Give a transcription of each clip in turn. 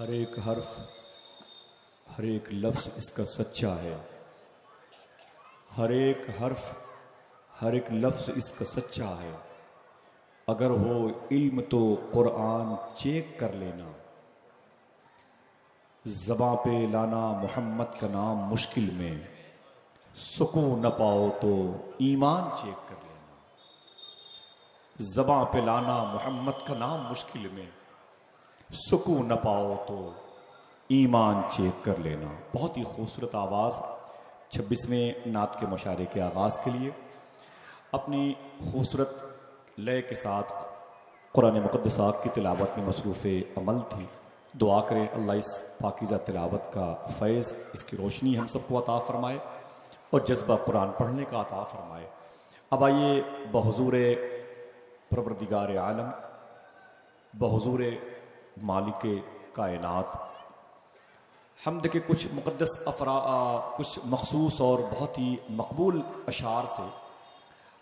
ہر ایک حرف، ہر ایک لفظ اس کا سچا ہے۔ ہر ایک حرف، ہر ایک لفظ اس کا سچا ہے۔ اگر ہو علم تو قرآن چیک کر لینا۔ زباں پہ لانا محمد کا نام مشکل میں۔ سکون نہ پاؤ تو ایمان چیک کر لینا۔ زباں پہ لانا محمد کا نام مشکل میں۔ سکون نہ پاؤ تو ایمان چیک کر لینا۔ بہت ہی خوبصورت آواز، چھبیسویں نعت کے مشاعرے کے آغاز کے لیے۔ اپنی خوبصورت لیے کے ساتھ قرآن مقدسات کی تلاوت میں مصروف عمل تھی۔ دعا کریں اللہ اس پاکیزہ تلاوت کا فیض، اس کی روشنی ہم سب کو عطا فرمائے اور جذبہ قرآن پڑھنے کا عطا فرمائے۔ اب آئیے بحضور پروردگار عالم، بحضور مالک کائنات۔ حمد کے کچھ مقدس افرا کچھ مخصوص اور بہت ہی مقبول اشعار سے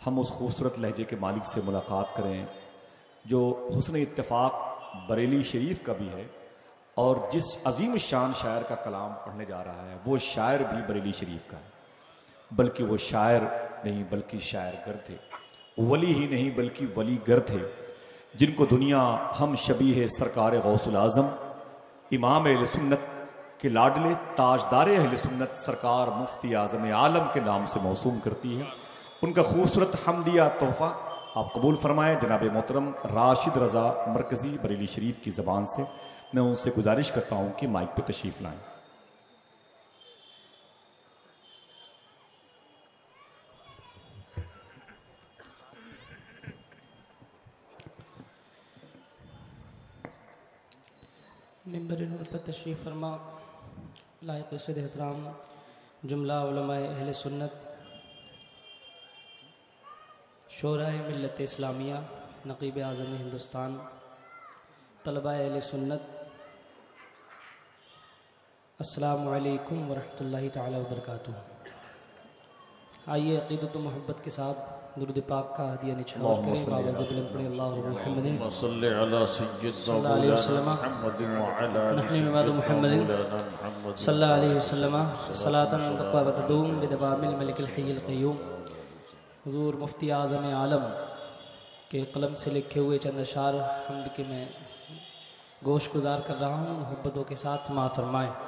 ہم اس خوبصورت لہجے کے مالک سے ملاقات کریں جو حسن اتفاق بریلی شریف کا بھی ہے اور جس عظیم شان شاعر کا کلام پڑھنے جا رہا ہے، وہ شاعر بھی بریلی شریف کا ہے۔ بلکہ وہ شاعر نہیں، بلکہ شاعر گر تھے۔ ولی ہی نہیں، بلکہ ولی گر تھے۔ جن کو دنیا ہم شبی ہے سرکار غوث العظم امام اہل سنت کے لاڈلے، تاجدار اہل سنت سرکار مفتی اعظم عالم کے نام سے موسوم کرتی ہے ان کا خوبصورت حمدیہ تحفہ آپ قبول فرمائیں۔ جناب محترم راشد رضا مرکزی بریلی شریف کی زبان سے میں ان سے گزارش کرتا ہوں کہ مائک پہ تشریف لائیں۔ ممبر نور پر تشریف فرما، لائق صد احترام، جملہ علماء اہل سنت شعراء ملت اسلامیہ، نقیب اعظم ہندوستان، طلباء اہل سنت، السلام علیکم ورحمۃ اللہ تعالی وبرکاتہ۔ آئیے عقیدت و محبت کے ساتھ درود پاک کا ہدیہ نچھاور کریں بابا زبلن پڑھیں اللہ محمد. صل على سيدنا صلى الله عليه وسلم. محمد نحن عباد محمد. محمد صلی اللہ علیہ وسلم. صلاة تقوى وتدوم بدوام الملک الحی القیوم. حضور مفتی اعظم عالم کے قلم سے لکھے ہوئے چند اشعار حمد کے میں گوش گزار کر رہا ہوں محبتوں کے ساتھ سما فرمائیں۔ اللہ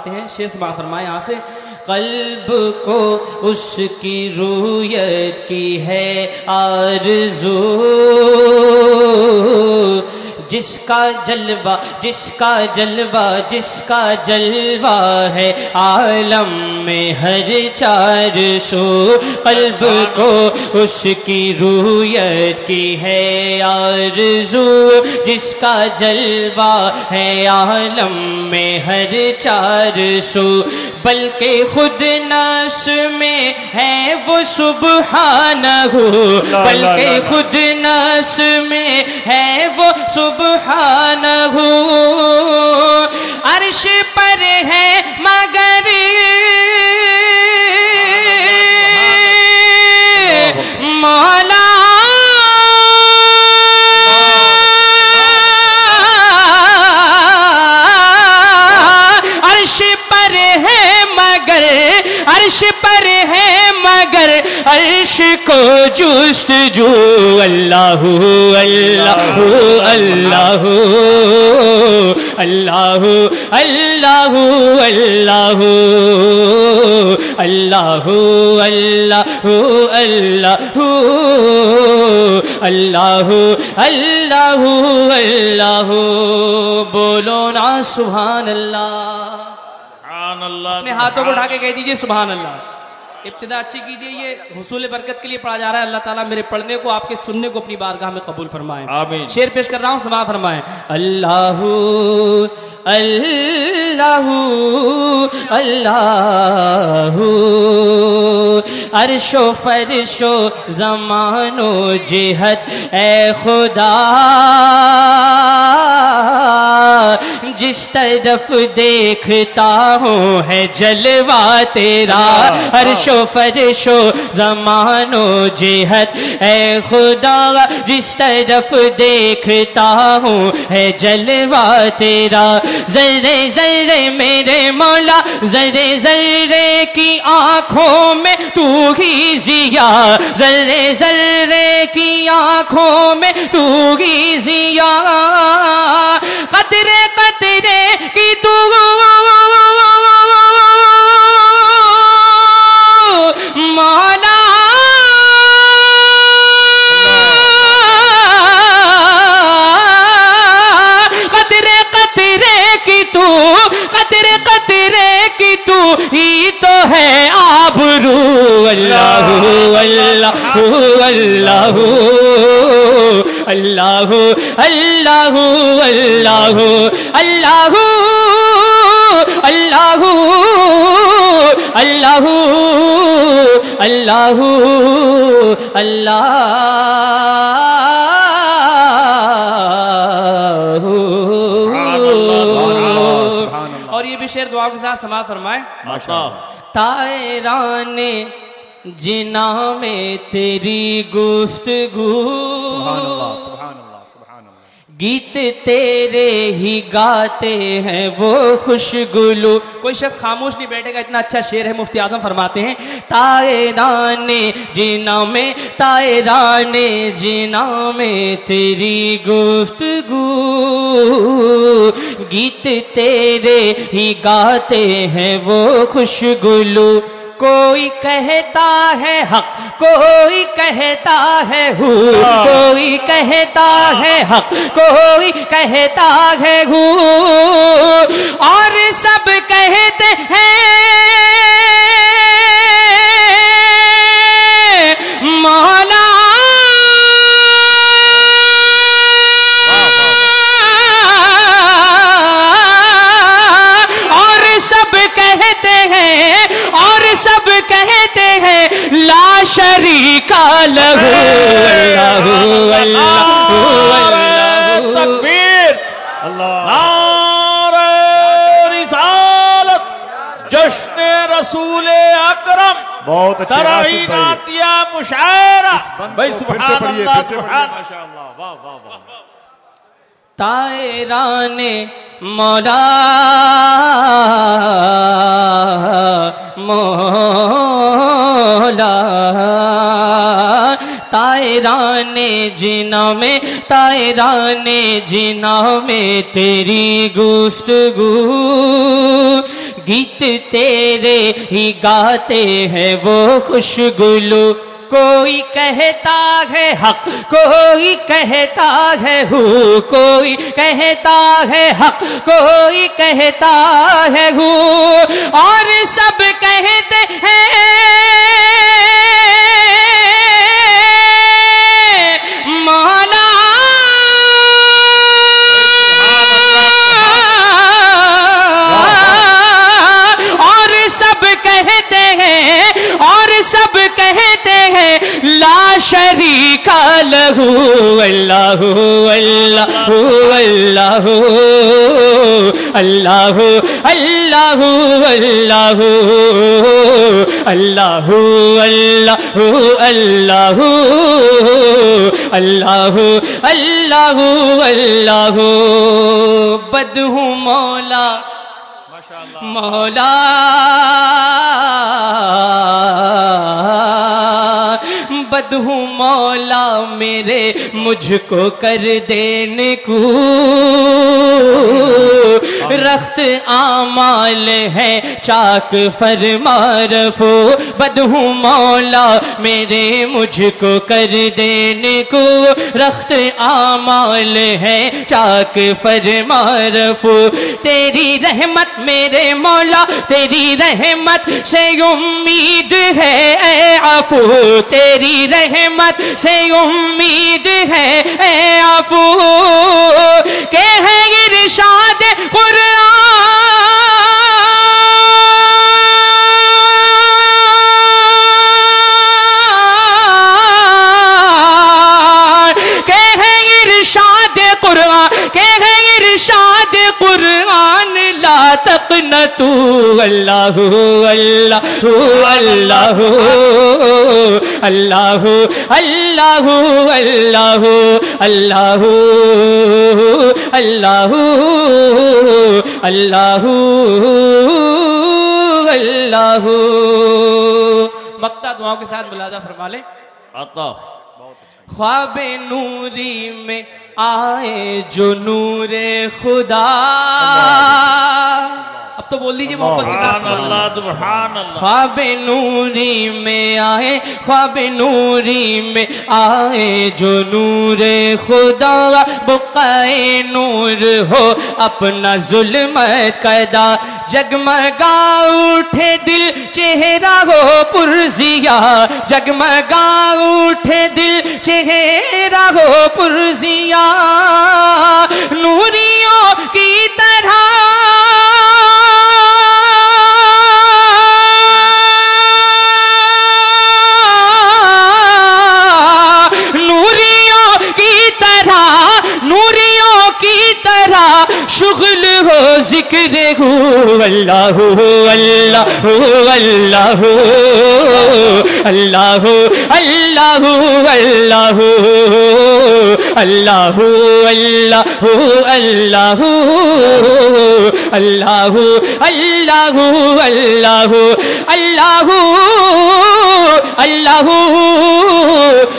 اعظم فرماتے ہیں۔ شیخ سما فرمائے یہاں سے، قلب کو اس کی رویت کی ہے، آرزو۔ جس کا جلوہ جس کا جلوہ جس کا جلوہ ہے عالم میں ہر چار سو قلب کو اس کی رویت کی ہے آرزو جس کا جلوہ ہے عالم میں ہر چار سو بلکہ خود نفس میں ہے وہ سبحانہ بلکہ خود نفس میں ہے وہ سبحانہ عرش پر ہے مگر مولا۔ عرش پر ہے مگر، عرش پر ہے مگر، عرش کو جست جو اللہ اللہ اللہ اللہ اللہ اللہ اللہ اللہ اللہ اللہ اللہ اللہ بولو نا سبحان اللہ سبحان اللہ اپنے ہاتھوں کو اٹھا کے کہہ دیجیے سبحان اللہ ابتدا اچھی کیجیے یہ حصول برکت کے لیے پڑھا جا رہا ہے۔ اللہ تعالیٰ میرے پڑھنے کو آپ کے سننے کو اپنی بارگاہ میں قبول فرمائے۔ آمین۔ شیر پیش کر رہا ہوں سما فرمائیں۔ اللہ اللہ اللہ عرش و فرش و زمان و جہت اے خدا۔ جس طرف دیکھتا ہوں ہے جلوہ تیرا عرش و فرش و زمان و جہت۔ اے خدا جس طرف دیکھتا ہوں ہے جلوہ تیرا۔ ذرے ذرے میرے مولا ذرے ذرے کی آنکھوں میں تو ہی ضیا ذرے ذرے کی آنکھوں میں تو ہی ضیا قطرے قطرے کی تو مولا قطرے قطرے کی تو قطرے قطرے کی تو ہی تو ہے آبرو اللہ اللہ اللہ اللہ اللہ اللہ اللہ اللہ اللہ اللہ اللہ اور یہ بھی شعر دعا کے ساتھ سماعت فرمائے تائران جنا میں تیری گفتگو سبحان اللہ سبحان اللہ گیت تیرے ہی گاتے ہیں، وہ خوش گلو کوئی شخص خاموش نہیں بیٹھے گا، اتنا اچھا شعر ہے، مفتی اعظم فرماتے ہیں تائران جنا میں تائران جنا میں تیری گفتگو۔ گیت تیرے ہی گاتے ہیں، وہ خوش گلو کوئی کہتا ہے حق کوئی کہتا ہے ہو کوئی کہتا ہے حق کوئی کہتا ہے ہو اور سب کہتے ہیں مولا لا شریک لہو اللہ اللہ اللہ تکبیر. اللہ نعرہ رسالت. جشن رسول اکرم. بہت اچھے راشد بھائی. مشاعرہ. بھائی سبحان اللہ سبحان ماشاء اللہ واہ واہ واہ تائران مولا مولا تائران جنا میں، تائران جنا میں تیری گفتگو۔ گیت تیرے ہی گاتے ہیں وہ خوش گلو کوئی کہتا ہے حق، کوئی کہتا ہے ہو، کوئی کہتا ہے حق، کوئی کہتا ہے ہو۔ اور سب کہتے ہیں مال اللہ اللہ اللہ اللہ اللہ اللہ اللہ اللہ اللہ اللہ اللہ بد ہوں مولا مولا بد ہوں مولا میرے مجھ کو کر دینے کو۔ رخت آمال ہے، چاک فرما رفو بدہوں مولا، میرے مجھ کو کر دینے کو۔ رخت آمال ہے، چاک فرما رفو۔ تیری رحمت میرے مولا، تیری رحمت سے امید ہے، اے عفو۔ تیری رحمت سے امید ہے، اے عفو۔ کہ ہے تقنتو اللہ اللہ اللہ اللہ اللہ اللہ اللہ اللہ اللہ اللہ مقطع دعاؤں کے ساتھ ملازہ فرما لیں عطا خواب نوری میں آئے جو نور خدا۔ اب تو بول دیجیے محبت کے ساتھ۔ سبحان اللہ سبحان اللہ۔ خواب نوری میں آئے خواب نوری میں آئے جو نور خدا۔ بقائے نور ہو اپنا ظلمت کدا جگمگا اٹھے دل چہرہ ہو پرزیا جگمگا اٹھے دل، چہرہ ہو پرزیا نوریوں کی طرح۔ نوریوں کی طرح، نوریوں کی طرح۔ شغل ہو ذکر ہو اللہ ہو اللہ ہو اللہ ہو اللہ ہو اللہ ہو اللہ ہو اللہ ہو اللہ ہو اللہ ہو اللہ ہو اللہ ہو اللہ ہو اللہ ہو اللہ ہو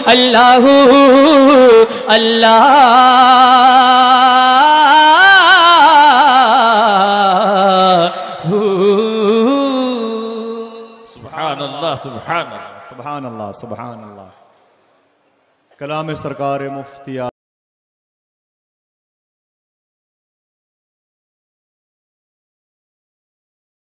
اللہ ہو اللہ الله سبحان الله سبحان الله سبحان الله. كلام سرکار مفتی